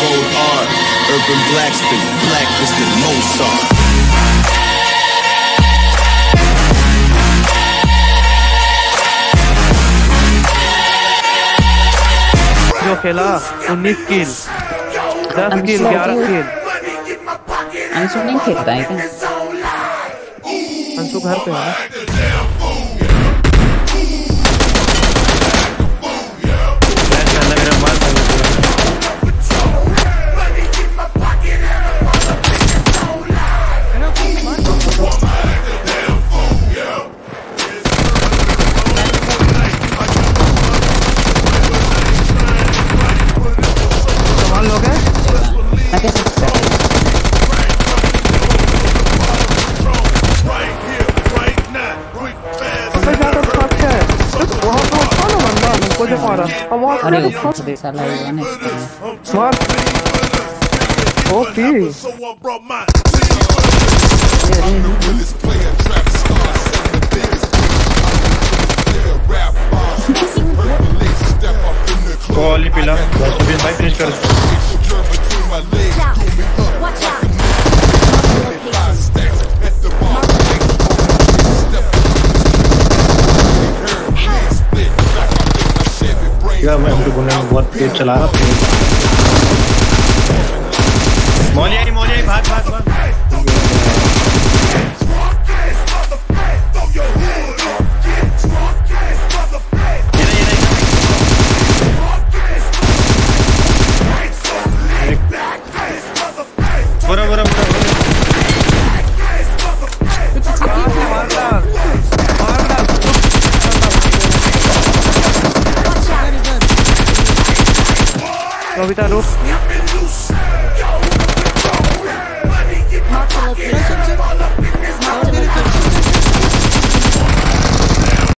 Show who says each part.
Speaker 1: cold art. Urban black spit, black is the Mozart.
Speaker 2: जो खेला उन्नीस किल दस किल ग्यारह किल
Speaker 3: अंशु नहीं खेलता है क्या
Speaker 2: अंशु घर पे है बंदा हमको जो मारा हम वहाँ
Speaker 3: अरे
Speaker 2: खड़े थे
Speaker 3: अबे साला ये वन एक्सपीरियंस
Speaker 2: मार okay
Speaker 4: So I brought my
Speaker 5: call ही पिला क्या मैं बोलने में बहुत तेज चला रहा था मौलिया मौलिया भाग भाग
Speaker 6: Watch out!
Speaker 2: कविता रुक